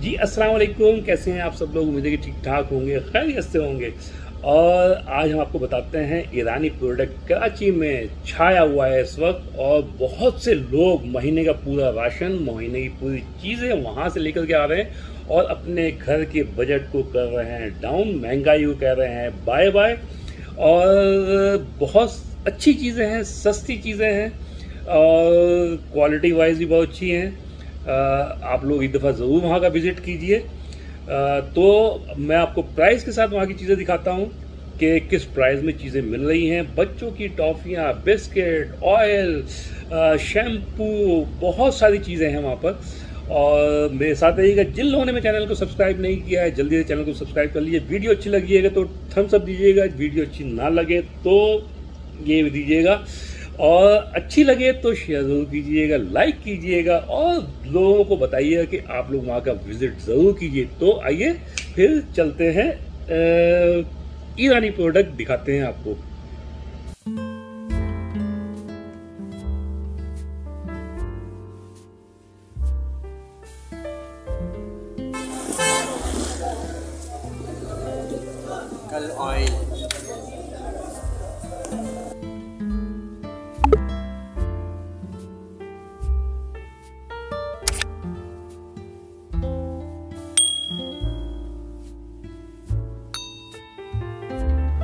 जी, अस्सलाम वालेकुम। कैसे हैं आप सब लोग? उम्मीद है कि ठीक ठाक होंगे, खैरियत से होंगे। और आज हम आपको बताते हैं ईरानी प्रोडक्ट कराची में छाया हुआ है इस वक्त और बहुत से लोग महीने का पूरा राशन, महीने की पूरी चीज़ें वहाँ से लेकर के आ रहे हैं और अपने घर के बजट को कर रहे हैं डाउन महँगाई को कह रहे हैं बाय बाय और बहुत अच्छी चीज़ें हैं, सस्ती चीज़ें हैं और क्वालिटी वाइज भी बहुत अच्छी हैं। आप लोग एक दफ़ा ज़रूर वहाँ का विज़िट कीजिए। तो मैं आपको प्राइस के साथ वहाँ की चीज़ें दिखाता हूँ कि किस प्राइस में चीज़ें मिल रही हैं। बच्चों की टॉफ़ियाँ, बिस्किट, ऑयल शैम्पू, बहुत सारी चीज़ें हैं वहाँ पर। और मेरे साथ रहिएगा, जिन लोगों ने मेरे चैनल को सब्सक्राइब नहीं किया है, जल्दी से चैनल को सब्सक्राइब कर लीजिए। वीडियो अच्छी लगिएगा तो थम्स अप दीजिएगा। वीडियो अच्छी ना लगे तो ये दीजिएगा। और अच्छी लगे तो शेयर ज़रूर कीजिएगा लाइक कीजिएगा और लोगों को बताइएगा कि आप लोग वहाँ का विज़िट ज़रूर कीजिए। तो आइए फिर चलते हैं ईरानी प्रोडक्ट दिखाते हैं आपको।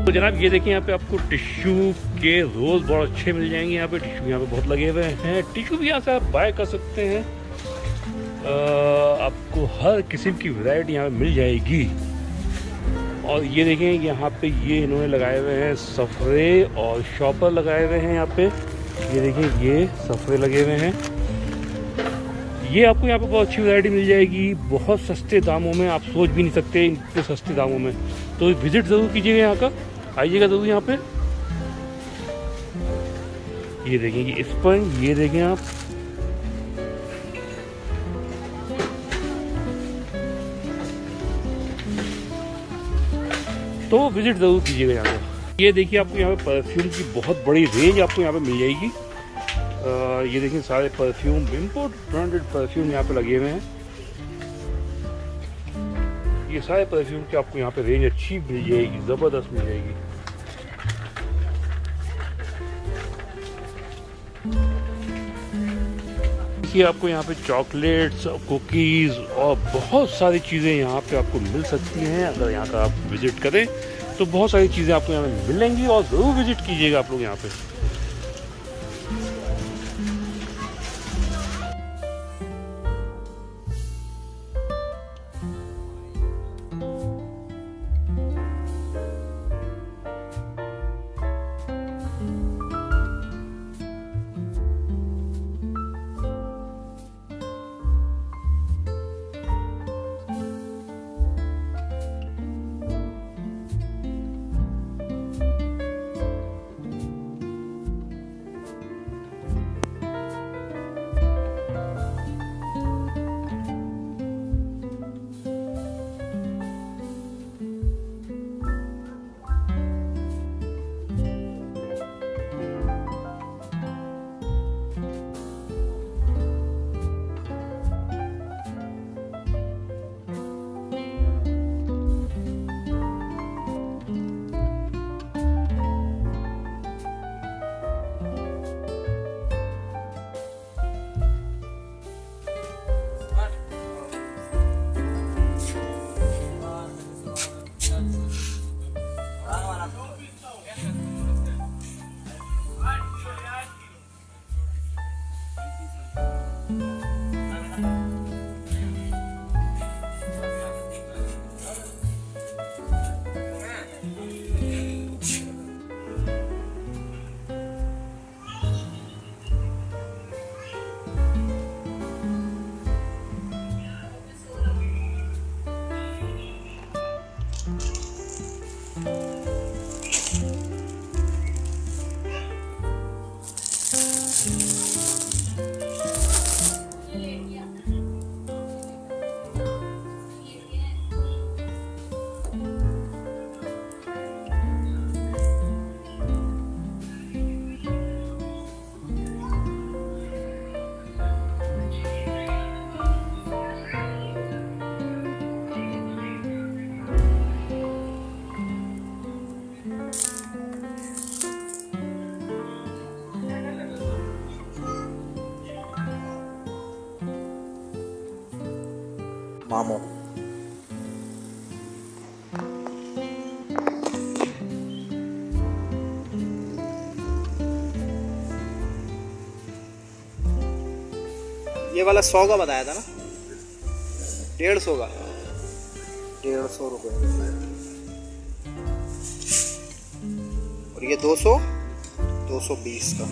तो जनाब, ये देखिए यहाँ पे आपको टिश्यू के रोल बहुत अच्छे मिल जाएँगे। यहाँ पे टिश्यू यहाँ पे बहुत लगे हुए हैं। टिश्यू भी यहाँ से आप बाय कर सकते हैं। आपको हर किस्म की वैरायटी यहाँ पे मिल जाएगी। और ये देखें यहाँ पे ये इन्होंने लगाए हुए हैं सफरे और शॉपर लगाए हुए हैं यहाँ पे। ये देखें ये सफरे लगे हुए हैं। ये आपको यहाँ पे बहुत अच्छी वैरायटी मिल जाएगी। बहुत सस्ते दामों में आप सोच भी नहीं सकते इतने सस्ते दामों में। तो विज़िट ज़रूर कीजिएगा यहाँ का। आइएगा ज़रूर यहाँ पे। ये देखें ये स्पंज ये देखें आप। तो विज़िट ज़रूर कीजिएगा यहाँ पे। ये देखिए आपको यहाँ पे परफ्यूम की बहुत बड़ी रेंज आपको यहाँ पे मिल जाएगी। आ, ये देखिए सारे परफ्यूम इम्पोर्ट ब्रांडेड परफ्यूम यहाँ पे लगे हुए हैं। ये सारे परफ्यूम की आपको यहाँ पे रेंज अच्छी मिल जाएगी ज़बरदस्त मिल जाएगी। देखिए, आपको यहाँ पे चॉकलेट्स कुकीज़ और बहुत सारी चीज़ें यहाँ पे आपको मिल सकती हैं। अगर यहाँ का आप विज़िट करें तो बहुत सारी चीज़ें आपको यहाँ पे मिलेंगी और ज़रूर विज़िट कीजिएगा आप लोग यहाँ पे। मामो ये वाला सौ का बताया था ना? डेढ़ सौ का। डेढ़ सौ रुपये और ये दो सौ? दो सौ बीस का।